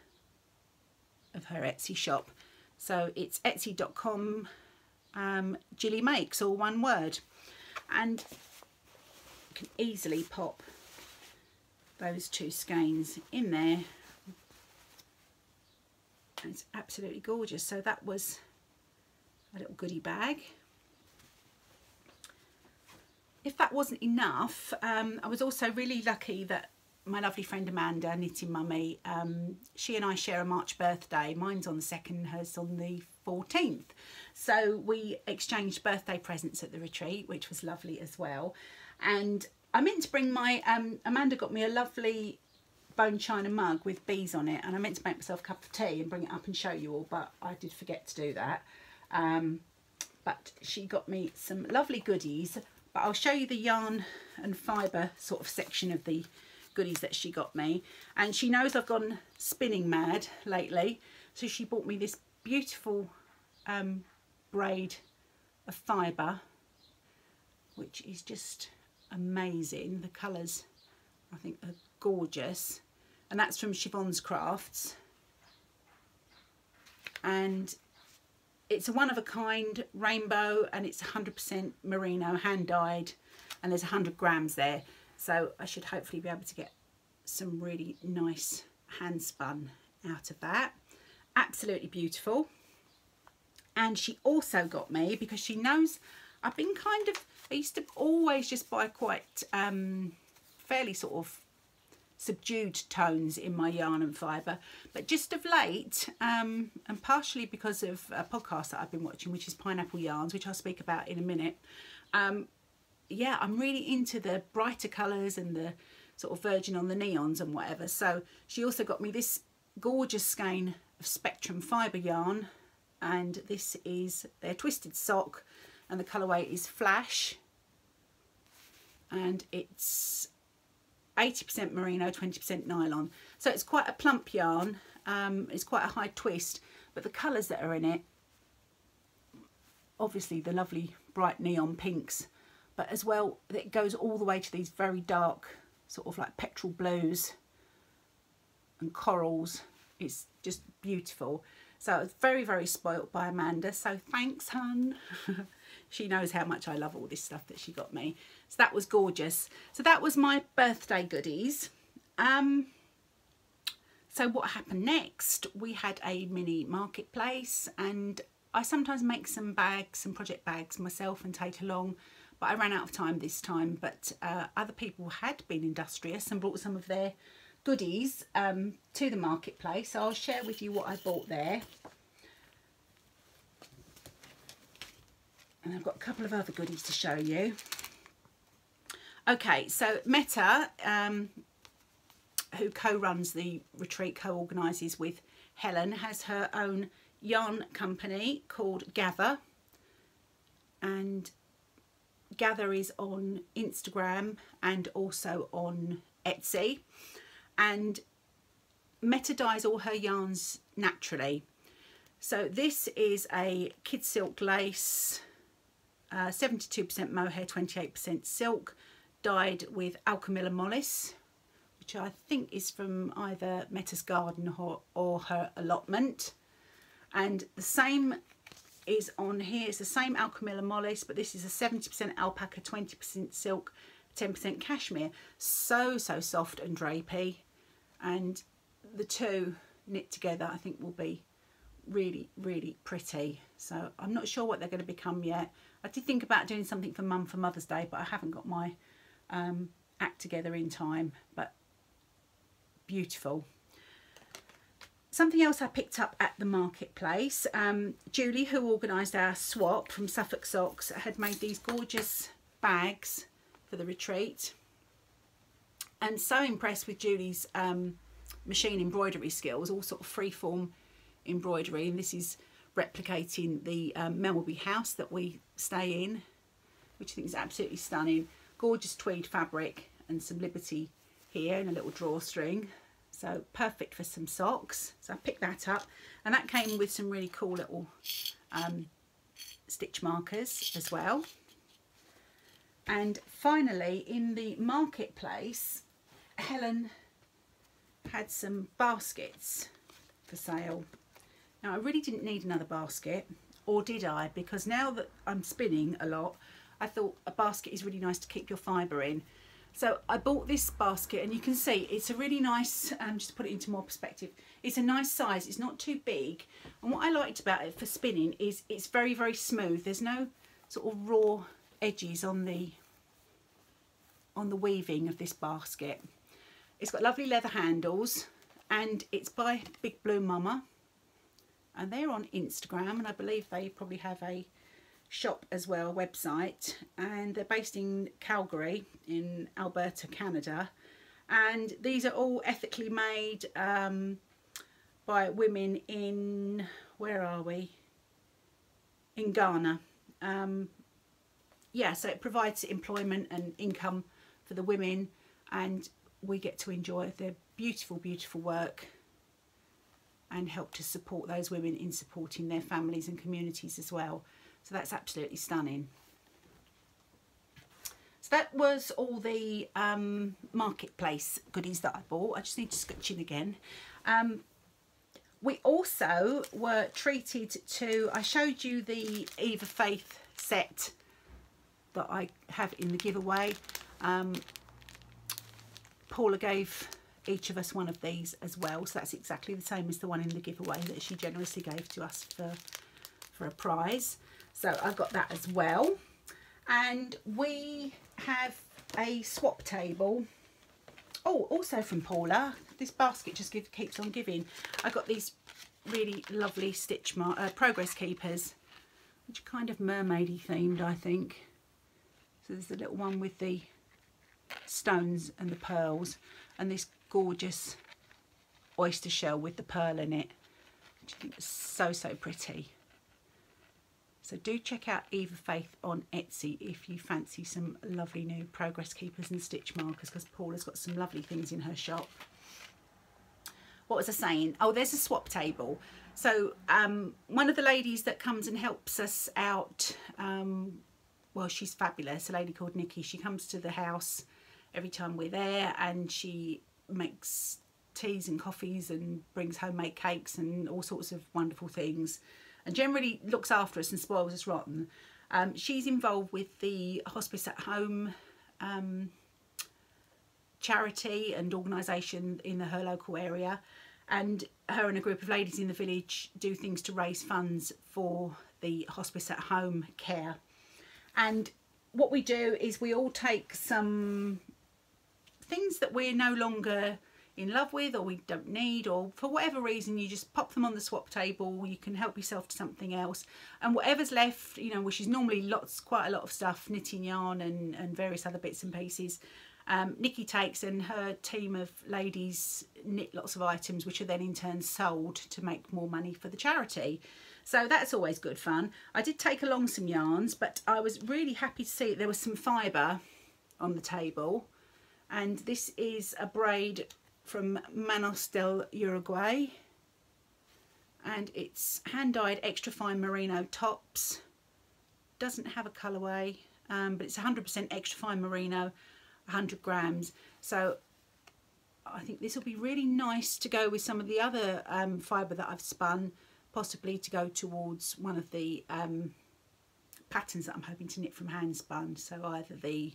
[SPEAKER 1] of her Etsy shop so it's etsy.com um, Jilly Makes, all one word. And you can easily pop those two skeins in there. And it's absolutely gorgeous. So that was a little goodie bag. If that wasn't enough, um, I was also really lucky that my lovely friend Amanda, Knitting Mummy, um, she and I share a March birthday. Mine's on the 2nd, hers on the 14th. So we exchanged birthday presents at the retreat, which was lovely as well. And I meant to bring my, um, Amanda got me a lovely bone china mug with bees on it and I meant to make myself a cup of tea and bring it up and show you all but I did forget to do that. Um, but she got me some lovely goodies but I'll show you the yarn and fibre sort of section of the goodies that she got me. And she knows I've gone spinning mad lately. So she bought me this beautiful um, braid of fibre which is just amazing. The colours I think are gorgeous. And that's from Siobhan's Crafts. And it's a one of a kind rainbow and it's 100% merino hand dyed and there's 100 grams there so I should hopefully be able to get some really nice hand spun out of that. Absolutely beautiful. And she also got me because she knows I've been kind of I used to always just buy quite um, fairly sort of subdued tones in my yarn and fibre. But just of late um, and partially because of a podcast that I've been watching which is Pineapple Yarns which I'll speak about in a minute um, yeah I'm really into the brighter colours and the sort of virgin on the neons and whatever so she also got me this gorgeous skein of Spectrum fibre yarn and this is their twisted sock and the colourway is Flash and it's 80% merino, 20% nylon. So it's quite a plump yarn. Um, it's quite a high twist, but the colours that are in it, obviously the lovely bright neon pinks, but as well, it goes all the way to these very dark, sort of like petrol blues and corals. It's just beautiful. So I was very, very spoilt by Amanda. So thanks, hun. she knows how much I love all this stuff that she got me. So that was gorgeous. So that was my birthday goodies. Um, so what happened next? We had a mini marketplace and I sometimes make some bags, some project bags myself and take along, but I ran out of time this time. But uh, other people had been industrious and brought some of their goodies um, to the marketplace. I'll share with you what I bought there. and I've got a couple of other goodies to show you. Okay, so Meta, um, who co-runs the retreat, co-organises with Helen, has her own yarn company called Gather. And Gather is on Instagram and also on Etsy. And Meta dyes all her yarns naturally. So this is a kid silk lace 72% uh, mohair, 28% silk, dyed with Alchemilla mollis, which I think is from either Meta's Garden or, or her allotment. And the same is on here, it's the same Alchemilla Mollis, but this is a 70% alpaca, 20% silk, 10% cashmere. So, so soft and drapey. And the two knit together I think will be really, really pretty. So I'm not sure what they're going to become yet. I did think about doing something for Mum for Mother's Day, but I haven't got my um, act together in time. But beautiful. Something else I picked up at the marketplace, um, Julie, who organised our swap from Suffolk Socks, had made these gorgeous bags for the retreat. And so impressed with Julie's um, machine embroidery skills, all sort of freeform embroidery. And this is replicating the um, Melby house that we stay in, which I think is absolutely stunning. Gorgeous tweed fabric and some Liberty here and a little drawstring. So perfect for some socks. So I picked that up and that came with some really cool little um, stitch markers as well. And finally in the marketplace, Helen had some baskets for sale now I really didn't need another basket, or did I? Because now that I'm spinning a lot, I thought a basket is really nice to keep your fibre in. So I bought this basket and you can see it's a really nice, um, just to put it into more perspective, it's a nice size, it's not too big. And what I liked about it for spinning is it's very, very smooth. There's no sort of raw edges on the on the weaving of this basket. It's got lovely leather handles and it's by Big Blue Mama and they're on Instagram and I believe they probably have a shop as well website and they're based in Calgary in Alberta Canada. And these are all ethically made um, by women in where are we? In Ghana. Um, yeah so it provides employment and income for the women and we get to enjoy their beautiful beautiful work and help to support those women in supporting their families and communities as well so that's absolutely stunning. So that was all the um, marketplace goodies that I bought. I just need to scratch in again. Um, we also were treated to, I showed you the Eva Faith set that I have in the giveaway. Um, Paula gave each of us one of these as well. So that's exactly the same as the one in the giveaway that she generously gave to us for, for a prize. So I've got that as well. And we have a swap table. Oh, also from Paula. This basket just give, keeps on giving. I got these really lovely stitch uh, progress keepers, which are kind of mermaidy themed, I think. So there's a little one with the stones and the pearls, and this gorgeous oyster shell with the pearl in it, which I think is so, so pretty. So do check out Eva Faith on Etsy if you fancy some lovely new progress keepers and stitch markers because Paula's got some lovely things in her shop. What was I saying? Oh, there's a swap table. So um, one of the ladies that comes and helps us out, um, well, she's fabulous, a lady called Nikki. She comes to the house every time we're there and she makes teas and coffees and brings homemade cakes and all sorts of wonderful things and generally looks after us and spoils us rotten. Um, she's involved with the Hospice at Home um, charity and organisation in the, her local area and her and a group of ladies in the village do things to raise funds for the hospice at home care and what we do is we all take some things that we're no longer in love with or we don't need or for whatever reason you just pop them on the swap table you can help yourself to something else. And whatever's left you know which is normally lots quite a lot of stuff knitting yarn and, and various other bits and pieces um, Nikki takes and her team of ladies knit lots of items which are then in turn sold to make more money for the charity. So that's always good fun. I did take along some yarns but I was really happy to see that there was some fibre on the table. And this is a braid from Manos del Uruguay. And it's hand dyed extra fine merino tops. Doesn't have a colorway um, but it's 100% extra fine merino 100 grams. So I think this will be really nice to go with some of the other um, fibre that I've spun possibly to go towards one of the um, patterns that I'm hoping to knit from hand spun. So either the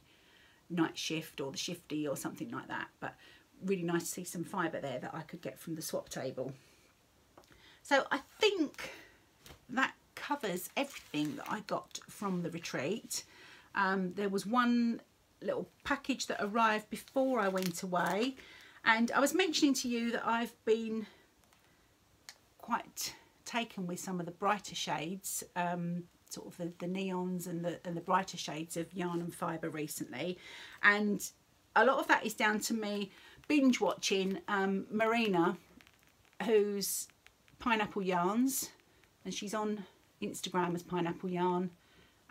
[SPEAKER 1] night shift or the shifty or something like that. But really nice to see some fibre there that I could get from the swap table. So I think that covers everything that I got from the retreat. Um, there was one little package that arrived before I went away and I was mentioning to you that I've been quite taken with some of the brighter shades um, sort of the, the neons and the, and the brighter shades of yarn and fibre recently and a lot of that is down to me binge watching um, Marina, who's Pineapple Yarns, and she's on Instagram as Pineapple Yarn,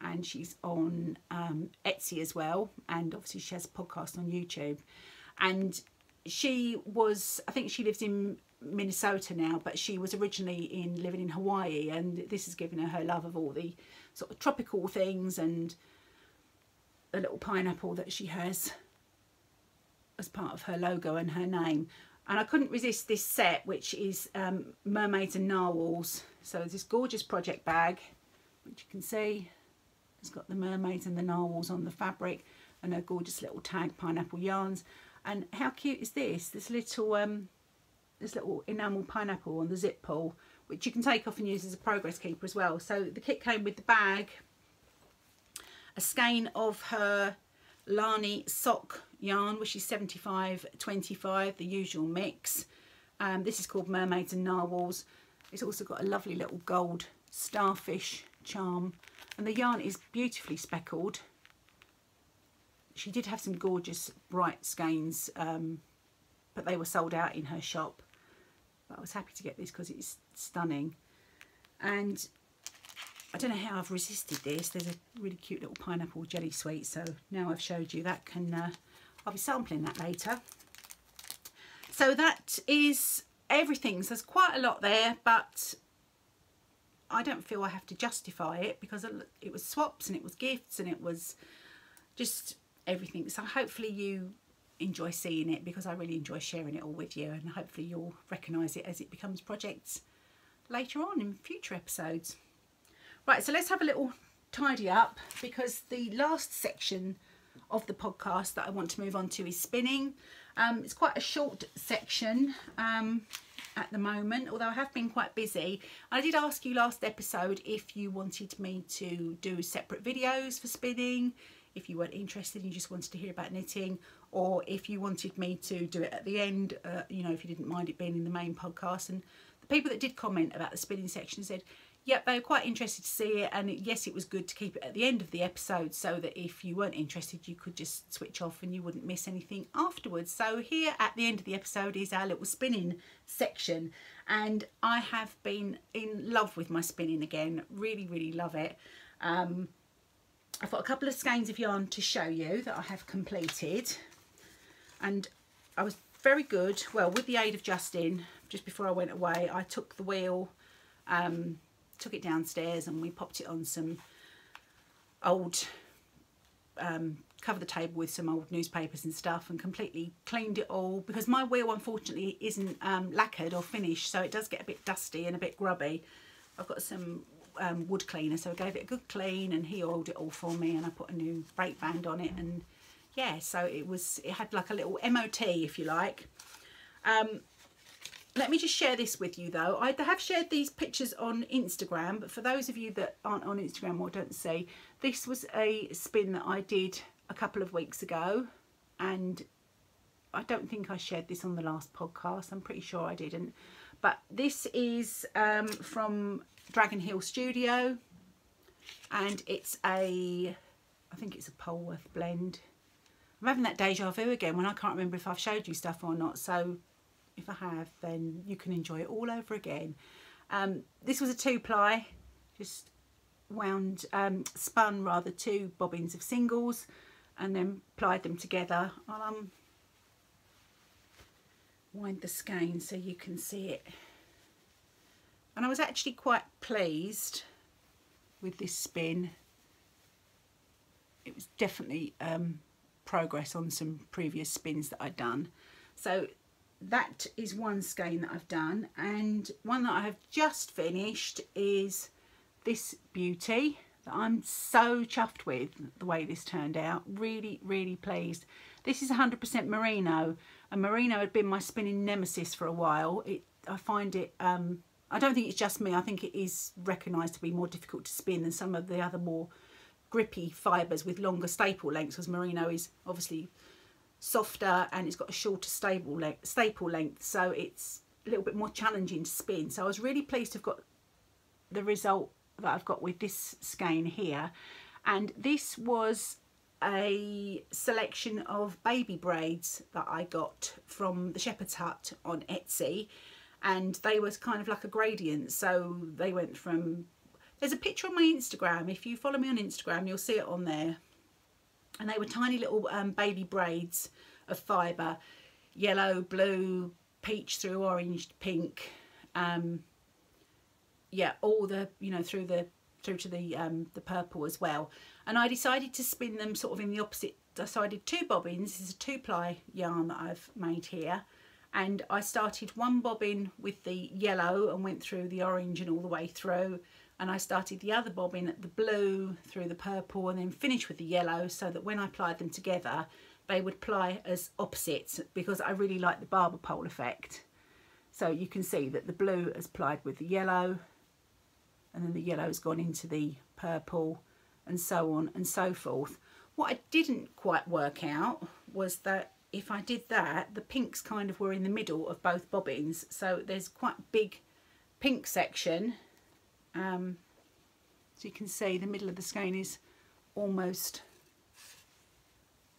[SPEAKER 1] and she's on um, Etsy as well, and obviously she has a podcast on YouTube. And she was, I think she lives in Minnesota now, but she was originally in living in Hawaii, and this has given her her love of all the sort of tropical things and a little pineapple that she has as part of her logo and her name. And I couldn't resist this set which is um, mermaids and narwhals. So this gorgeous project bag which you can see. It's got the mermaids and the narwhals on the fabric and a gorgeous little tag pineapple yarns. And how cute is this? This little um this little enamel pineapple on the zip pull which you can take off and use as a progress keeper as well. So the kit came with the bag a skein of her Lani sock yarn, which is 75-25, the usual mix. Um, this is called Mermaids and Narwhals. It's also got a lovely little gold starfish charm and the yarn is beautifully speckled she did have some gorgeous bright skeins um, but they were sold out in her shop but I was happy to get this because it's stunning and I don't know how I've resisted this. There's a really cute little pineapple jelly sweet so now I've showed you that can uh, I'll be sampling that later. So that is everything. So there's quite a lot there but I don't feel I have to justify it because it was swaps and it was gifts and it was just everything. So hopefully you enjoy seeing it because I really enjoy sharing it all with you and hopefully you'll recognise it as it becomes projects later on in future episodes. Right, so let's have a little tidy up because the last section of the podcast that I want to move on to is spinning. Um, it's quite a short section um, at the moment, although I have been quite busy. I did ask you last episode if you wanted me to do separate videos for spinning, if you weren't interested and you just wanted to hear about knitting, or if you wanted me to do it at the end, uh, you know, if you didn't mind it being in the main podcast. And the people that did comment about the spinning section said, yep, they were quite interested to see it. And yes, it was good to keep it at the end of the episode so that if you weren't interested, you could just switch off and you wouldn't miss anything afterwards. So here at the end of the episode is our little spinning section. And I have been in love with my spinning again. Really, really love it. Um, I've got a couple of skeins of yarn to show you that I have completed. And I was very good. Well, with the aid of Justin, just before I went away, I took the wheel, um, took it downstairs and we popped it on some old, um, cover the table with some old newspapers and stuff and completely cleaned it all because my wheel unfortunately isn't um, lacquered or finished so it does get a bit dusty and a bit grubby. I've got some um, wood cleaner so I gave it a good clean and he oiled it all for me and I put a new brake band on it and yeah so it was it had like a little MOT if you like. Um, let me just share this with you though. I have shared these pictures on Instagram, but for those of you that aren't on Instagram or don't see, this was a spin that I did a couple of weeks ago and I don't think I shared this on the last podcast. I'm pretty sure I didn't. But this is um, from Dragon Hill Studio and it's a, I think it's a Polwarth blend. I'm having that deja vu again when I can't remember if I've showed you stuff or not. So if I have, then you can enjoy it all over again. Um, this was a two ply, just wound, um, spun rather two bobbins of singles and then plied them together. I'll um, wind the skein so you can see it. And I was actually quite pleased with this spin. It was definitely um, progress on some previous spins that I'd done. So that is one skein that I've done and one that I have just finished is this beauty that I'm so chuffed with the way this turned out. Really really pleased. This is 100% merino and merino had been my spinning nemesis for a while. It I find it um, I don't think it's just me I think it is recognized to be more difficult to spin than some of the other more grippy fibers with longer staple lengths because merino is obviously softer and it's got a shorter stable length, staple length so it's a little bit more challenging to spin. So I was really pleased to have got the result that I've got with this skein here. And this was a selection of baby braids that I got from the Shepherd's Hut on Etsy. And they was kind of like a gradient. So they went from there's a picture on my Instagram. If you follow me on Instagram you'll see it on there and they were tiny little um, baby braids of fibre. Yellow blue peach through orange pink. Um, yeah all the you know through the through to the um, the purple as well. And I decided to spin them sort of in the opposite I did two bobbins. This is a two ply yarn that I've made here and I started one bobbin with the yellow and went through the orange and all the way through and I started the other bobbin at the blue through the purple and then finished with the yellow so that when I plied them together they would ply as opposites because I really like the barber pole effect. So you can see that the blue has plied with the yellow and then the yellow has gone into the purple and so on and so forth. What I didn't quite work out was that if I did that, the pinks kind of were in the middle of both bobbins. So there's quite big pink section um, So you can see the middle of the skein is almost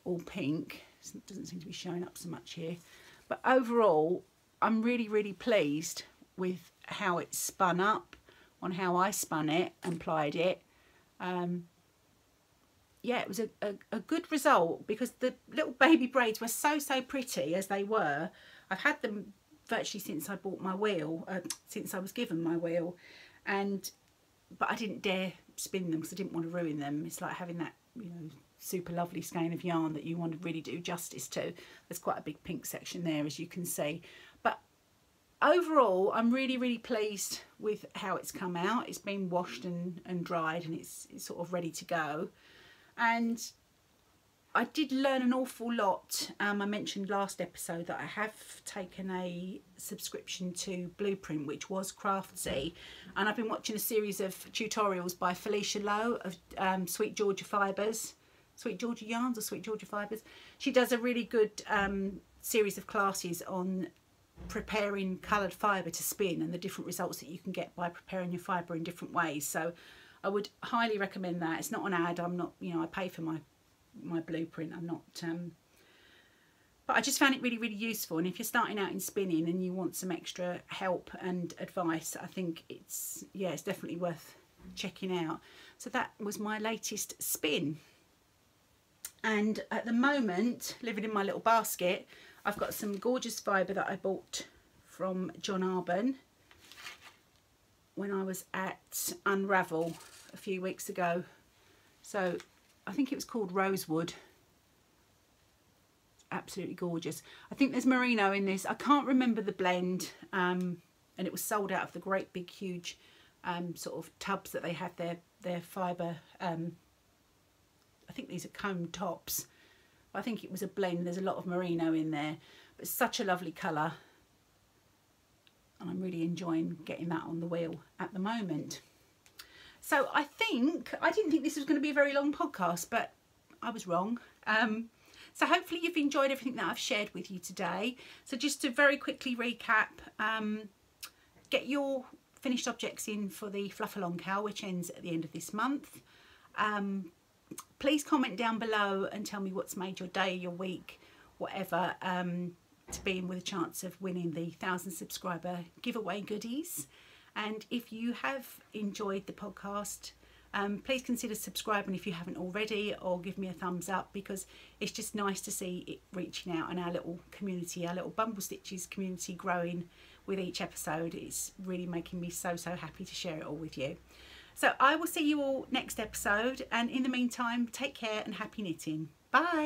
[SPEAKER 1] all pink. It doesn't seem to be showing up so much here. But overall, I'm really, really pleased with how it spun up, on how I spun it and plied it. Um, yeah, it was a, a, a, good result because the little baby braids were so, so pretty as they were. I've had them virtually since I bought my wheel, uh, since I was given my wheel. And, but I didn't dare spin them because I didn't want to ruin them. It's like having that, you know, super lovely skein of yarn that you want to really do justice to. There's quite a big pink section there as you can see. But overall, I'm really, really pleased with how it's come out. It's been washed and, and dried and it's, it's sort of ready to go and I did learn an awful lot. Um, I mentioned last episode that I have taken a subscription to Bluprint, which was Craftsy, and I've been watching a series of tutorials by Felicia Lo of um, Sweet Georgia Fibres, Sweet Georgia Yarns or Sweet Georgia Fibres. She does a really good um, series of classes on preparing coloured fibre to spin and the different results that you can get by preparing your fibre in different ways. So I would highly recommend that. It's not an ad. I'm not, you know, I pay for my my Bluprint. I'm not, um, but I just found it really, really useful. And if you're starting out in spinning and you want some extra help and advice, I think it's, yeah, it's definitely worth checking out. So that was my latest spin. And at the moment, living in my little basket, I've got some gorgeous fibre that I bought from John Arbon when I was at Unravel a few weeks ago. So I think it was called Rosewood. Absolutely gorgeous. I think there's merino in this. I can't remember the blend. Um, and it was sold out of the great big huge um, sort of tubs that they have their, their fibre. Um, I think these are comb tops. I think it was a blend. There's a lot of merino in there. But such a lovely colour and I'm really enjoying getting that on the wheel at the moment. So I think, I didn't think this was going to be a very long podcast, but I was wrong. Um, so hopefully you've enjoyed everything that I've shared with you today. So just to very quickly recap, um, get your finished objects in for the Fluff Along KAL, which ends at the end of this month. Um, please comment down below and tell me what's made your day, your week, whatever. Um, to be in with a chance of winning the 1000 subscriber giveaway goodies. And if you have enjoyed the podcast, um, please consider subscribing if you haven't already or give me a thumbs up because it's just nice to see it reaching out and our little community, our little Bumble Stitches community growing with each episode. It's really making me so, so happy to share it all with you. So I will see you all next episode and in the meantime, take care and happy knitting. Bye.